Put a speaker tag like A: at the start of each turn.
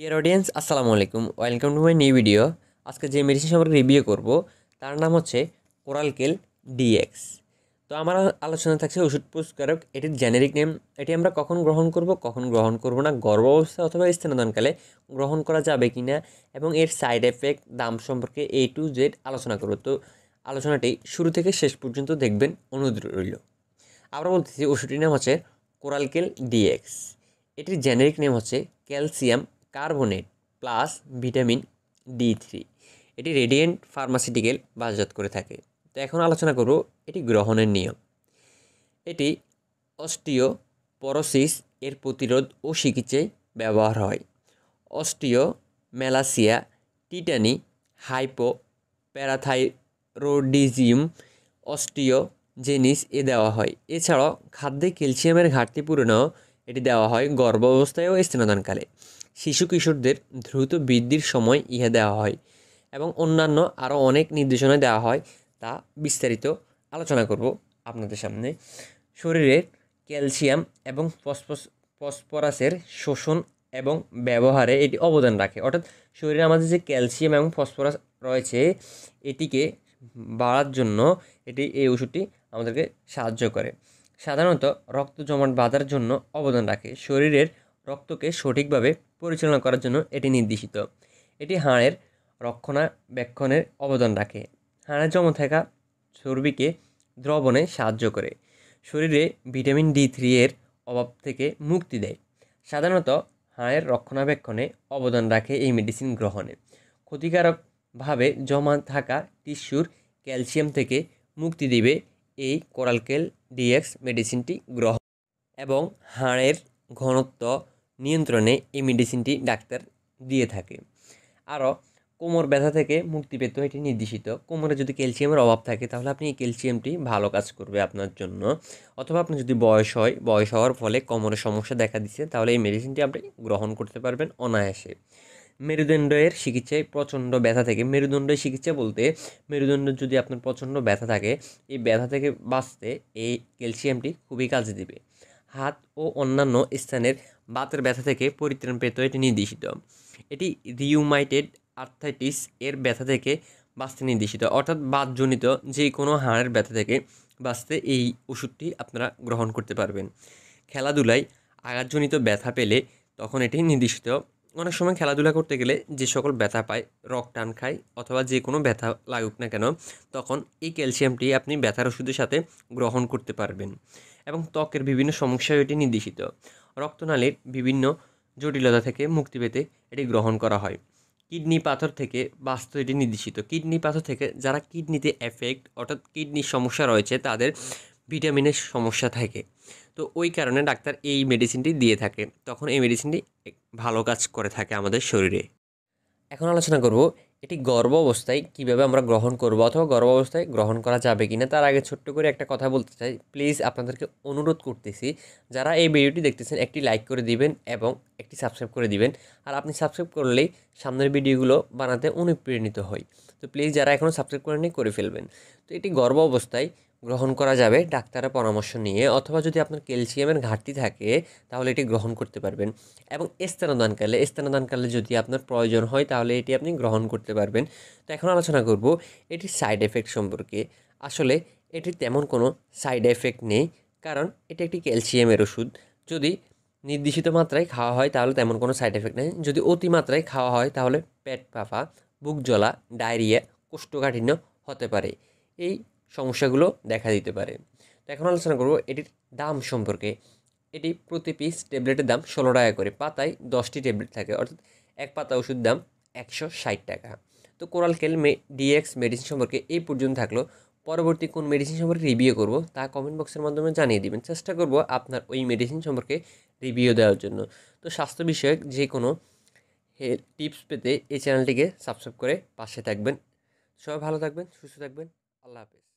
A: Deer audience আসসালামু আলাইকুম। Welcome to my new video আজকে যে মেডিসিন সম্পর্কে রিভিউ করব, তার নাম হচ্ছে কোরালকেল ডিএক্স তো আমার আলোচনা থাকছে ওষুধ পুরস্কারক এটির জেনেরিক নেম এটি আমরা কখন গ্রহণ করব, কখন গ্রহণ করব না, গর্ভ অবস্থা অথবা স্তনদানকালে গ্রহণ করা যাবে কি না এবং এর সাইড এফেক্ট দাম সম্পর্কে এ টু জেড আলোচনা করব। তো আলোচনাটি শুরু থেকে শেষ পর্যন্ত দেখবেন, অনুরোধ রইল। আমরা বলতেছি, ওষুধটির নাম হচ্ছে কোরালকেল ডিএক্স এটির জেনেরিক নেম হচ্ছে calcium carbonate plus vitamin D three. এটি রেডিয়েন্ট ফার্মাসিউটিক্যাল বাজারজাত করে থাকে। তো এখন আলোচনা করব এটি গ্রহণের নিয়ম। এটি অস্টিও পরোসিস এর প্রতিরোধ ও চিকিৎসায় ব্যবহার হয়। Osteomalacia tetany hypoparathyroidism osteogenesis এ দেওয়া হয়। এছাড়াও খাদ্যে ক্যালসিয়ামের ঘাটতি পূরণেও এটি দেওয়া হয় গর্ভ অবস্থায় ও স্তনদানকালে। শিশু কিশোরদের দ্রুত বৃদ্ধির সময় ইহা দেওয়া হয় এবং অন্যান্য আরও অনেক নির্দেশনা দেওয়া হয় তা বিস্তারিত আলোচনা করব আপনাদের সামনে। শরীরের ক্যালসিয়াম এবং ফসফস ফসফরাসের শোষণ এবং ব্যবহারে এটি অবদান রাখে। অর্থাৎ শরীরে আমাদের যে ক্যালসিয়াম এবং ফসফরাস রয়েছে, এটিকে বাড়ার জন্য এটি এই ওষুধটি আমাদেরকে সাহায্য করে। সাধারণত রক্ত জমাট বাঁধার জন্য অবদান রাখে। শরীরের রক্তকে সঠিকভাবে পরিচালনা করার জন্য এটি নির্দেশিত। এটি হাড়ের রক্ষণাবেক্ষণের অবদান রাখে। হাড়ে জমা থাকা চর্বিকে দ্রবণে সাহায্য করে। শরীরে ভিটামিন ডি থ্রি এর অভাব থেকে মুক্তি দেয়। সাধারণত হাড়ের রক্ষণাবেক্ষণে অবদান রাখে এই মেডিসিন গ্রহণে। ক্ষতিকারকভাবে জমা থাকা টিস্যুর ক্যালসিয়াম থেকে মুক্তি দেবে এই কোরালকেল ডিএক্স মেডিসিনটি গ্রহণ এবং হাড়ের ঘনত্ব নিয়ন্ত্রণে এই মেডিসিনটি ডাক্তার দিয়ে থাকে। আরও, কোমর ব্যথা থেকে মুক্তি পেতে এটি নির্দেশিত। কোমরে যদি ক্যালসিয়ামের অভাব থাকে, তাহলে আপনি এই ক্যালসিয়ামটি ভালো কাজ করবে আপনার জন্য। অথবা আপনার যদি বয়স হয়, বয়স হওয়ার ফলে কোমরের সমস্যা দেখা দিচ্ছে, তাহলে এই মেডিসিনটি আপনি গ্রহণ করতে পারবেন অনায়াসে। মেরুদণ্ডের চিকিৎসায় প্রচণ্ড ব্যথা থেকে, মেরুদণ্ডের চিকিৎসা বলতে মেরুদণ্ড যদি আপনার প্রচণ্ড ব্যথা থাকে, এই ব্যথা থেকে বাঁচতে এই ক্যালসিয়ামটি খুবই কাজে দিবে। হাত ও অন্যান্য স্থানের বাতের ব্যথা থেকে পরিত্রাণ পেত, এটি নির্দেশিত। এটি রিউমাইটেড আর্থাইটিস এর ব্যথা থেকে বাঁচতে নির্দেশিত। অর্থাৎ বাতজনিত যে কোনো হাড়ের ব্যথা থেকে বাঁচতে এই ওষুধটি আপনারা গ্রহণ করতে পারবেন। খেলাধুলায় আঘাতজনিত ব্যথা পেলে তখন এটি নির্দেশিত। অনেক সময় খেলাধুলা করতে গেলে যে সকল ব্যথা পায় রক টান খায় অথবা যে কোনো ব্যথা লাগুক না কেন, তখন এই ক্যালসিয়ামটি আপনি ব্যথার ওষুধের সাথে গ্রহণ করতে পারবেন এবং ত্বকের বিভিন্ন সমস্যায় এটি নির্দেশিত। রক্তনালীর বিভিন্ন জটিলতা থেকে মুক্তি পেতে এটি গ্রহণ করা হয়। কিডনি পাথর থেকে বাস্তু এটি নির্দেশিত। কিডনি পাথর থেকে যারা কিডনিতে এফেক্ট অর্থাৎ কিডনির সমস্যা রয়েছে, তাদের ভিটামিনের সমস্যা থাকে। তো ওই কারণে ডাক্তার এই মেডিসিনটি দিয়ে থাকে। তখন এই মেডিসিনটি ভালো কাজ করে থাকে আমাদের শরীরে। এখন আলোচনা করব, এটি গর্ভ অবস্থায় কীভাবে আমরা গ্রহণ করব অথবা গর্ভ অবস্থায় গ্রহণ করা যাবে কি না তার আগে ছোট্ট করে একটা কথা বলতে চাই। প্লিজ আপনাদেরকে অনুরোধ করতেছি, যারা এই ভিডিওটি দেখতেছেন, একটি লাইক করে দিবেন এবং একটি সাবস্ক্রাইব করে দিবেন। আর আপনি সাবস্ক্রাইব করলেই সামনের ভিডিওগুলো বানাতে অনুপ্রেরণিত হই। তো প্লিজ যারা এখনও সাবস্ক্রাইব করেননি, করে ফেলবেন। তো এটি গর্ভ অবস্থায় গ্রহণ করা যাবে ডাক্তারের পরামর্শ নিয়ে, অথবা যদি আপনার ক্যালসিয়ামের ঘাটতি থাকে, তাহলে এটি গ্রহণ করতে পারবেন। এবং স্তনদানকালে স্তনদানকালে যদি আপনার প্রয়োজন হয়, তাহলে এটি আপনি গ্রহণ করতে পারবেন। তো এখন আলোচনা করব এটির সাইড এফেক্ট সম্পর্কে। আসলে এটির তেমন কোনো সাইড এফেক্ট নেই, কারণ এটি একটি ক্যালসিয়ামের ওষুধ। যদি নির্দিষ্ট মাত্রায় খাওয়া হয়, তাহলে তেমন কোনো সাইড এফেক্ট নেই। যদি অতিমাত্রায় খাওয়া হয়, তাহলে পেট পাফা বুক জ্বলা, ডায়রিয়া, কোষ্ঠকাঠিন্য হতে পারে। এই সমস্যাগুলো দেখা দিতে পারে। তো এখন আলোচনা করব এটির দাম সম্পর্কে। এটি প্রতি পিস ট্যাবলেটের দাম ষোলো টাকা করে, পাতায় দশটি ট্যাবলেট থাকে, অর্থাৎ এক পাতা ওষুধ দাম একশো ষাট টাকা। তো কোরাল কেল ডিএক্স মেডিসিন সম্পর্কে এই পর্যন্ত থাকল। পরবর্তী কোন মেডিসিন সম্পর্কে রিভিউ করব, তা কমেন্ট বক্সের মাধ্যমে জানিয়ে দিবেন। চেষ্টা করব আপনার ওই মেডিসিন সম্পর্কে রিভিউ দেওয়ার জন্য। তো স্বাস্থ্য বিষয়ক যে কোনো টিপস পেতে এই চ্যানেলটিকে সাবস্ক্রাইব করে পাশে থাকবেন। সবাই ভালো থাকবেন, সুস্থ থাকবেন। আল্লাহ হাফেজ।